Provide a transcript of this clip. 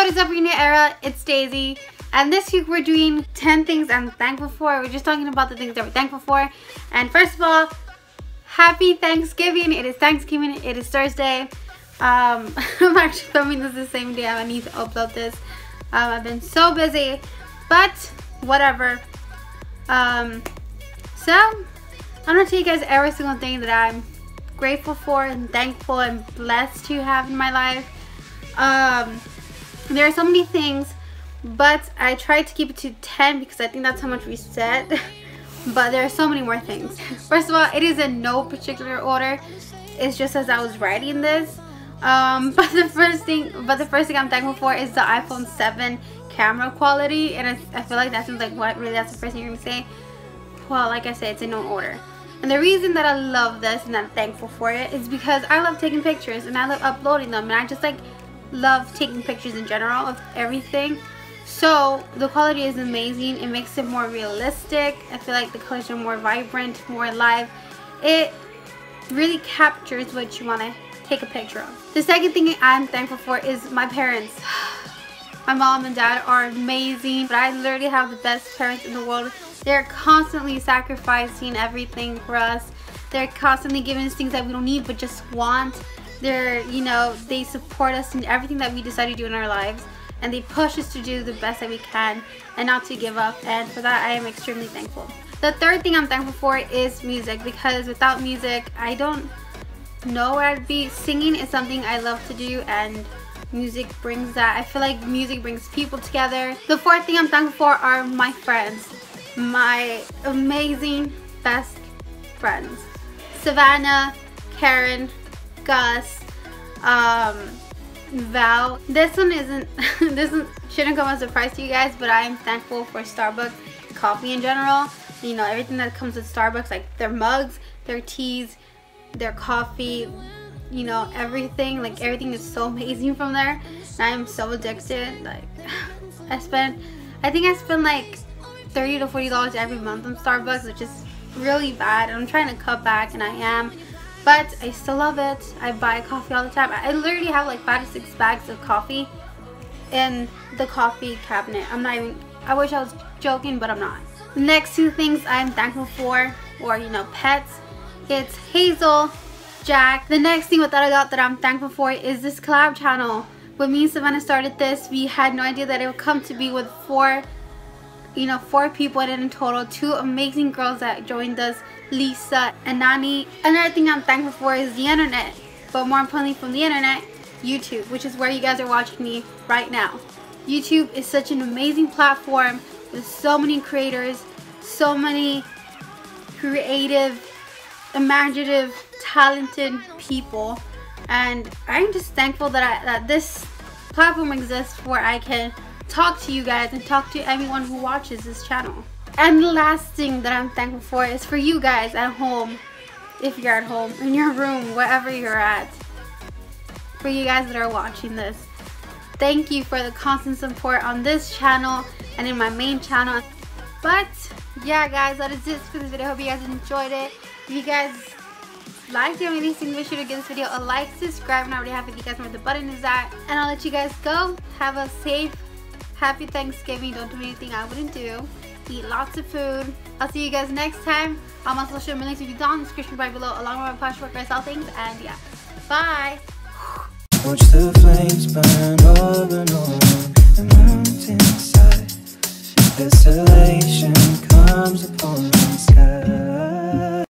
what is up, New Era? It's Daisy. And this week we're doing 10 things I'm thankful for. We're just talking about the things that we're thankful for. And first of all, happy Thanksgiving. It is Thanksgiving. It is Thursday. Um, I'm actually filming this the same day. I need to upload this. Um, I've been so busy. But, whatever. Um, so, I'm going to tell you guys every single thing that I'm grateful for and thankful and blessed to have in my life. Um, there are so many things, but I tried to keep it to 10 because I think that's how much we said. but there are so many more things. First of all, it is in no particular order. It's just as I was writing this. Um, but the first thing, but the first thing I'm thankful for is the iPhone 7 camera quality, and I, I feel like that seems like what really that's the first thing you're gonna say. Well, like I said, it's in no order. And the reason that I love this and I'm thankful for it is because I love taking pictures and I love uploading them and I just like love taking pictures in general of everything. So the quality is amazing. It makes it more realistic. I feel like the colors are more vibrant, more alive. It really captures what you want to take a picture of. The second thing I'm thankful for is my parents. My mom and dad are amazing, but I literally have the best parents in the world. They're constantly sacrificing everything for us. They're constantly giving us things that we don't need but just want they're you know they support us in everything that we decide to do in our lives and they push us to do the best that we can and not to give up and for that I am extremely thankful. The third thing I'm thankful for is music because without music I don't know where I'd be. Singing is something I love to do and music brings that. I feel like music brings people together. The fourth thing I'm thankful for are my friends. My amazing best friends. Savannah, Karen, Gus, um, Val. This one isn't, this one shouldn't come as a surprise to you guys, but I am thankful for Starbucks coffee in general. You know, everything that comes with Starbucks, like their mugs, their teas, their coffee, you know, everything. Like everything is so amazing from there. And I am so addicted. Like, I spend, I think I spend like 30 to $40 every month on Starbucks, which is really bad. I'm trying to cut back and I am but I still love it. I buy coffee all the time. I literally have like five to six bags of coffee in the coffee cabinet. I'm not even, I wish I was joking, but I'm not. The next two things I'm thankful for, or you know, pets, it's Hazel, Jack. The next thing that I got that I'm thankful for is this collab channel. When me and Savannah started this, we had no idea that it would come to be with four you know, four people and in total, two amazing girls that joined us, Lisa and Nani. Another thing I'm thankful for is the internet, but more importantly from the internet, YouTube, which is where you guys are watching me right now. YouTube is such an amazing platform with so many creators, so many creative, imaginative, talented people. And I'm just thankful that, I, that this platform exists where I can talk to you guys and talk to everyone who watches this channel. And the last thing that I'm thankful for is for you guys at home, if you're at home, in your room, wherever you're at. For you guys that are watching this. Thank you for the constant support on this channel and in my main channel. But yeah guys, that is it for this video. Hope you guys enjoyed it. If you guys liked it or make sure to give this video a like, subscribe, and I already have it. You guys know where the button is at. And I'll let you guys go. Have a safe Happy Thanksgiving. Don't do anything I wouldn't do. Eat lots of food. I'll see you guys next time. All my social media links will be down in the description right below along with my passion for all things and yeah. Bye. Watch the flames burn over the mountainside. Desolation comes upon the sky.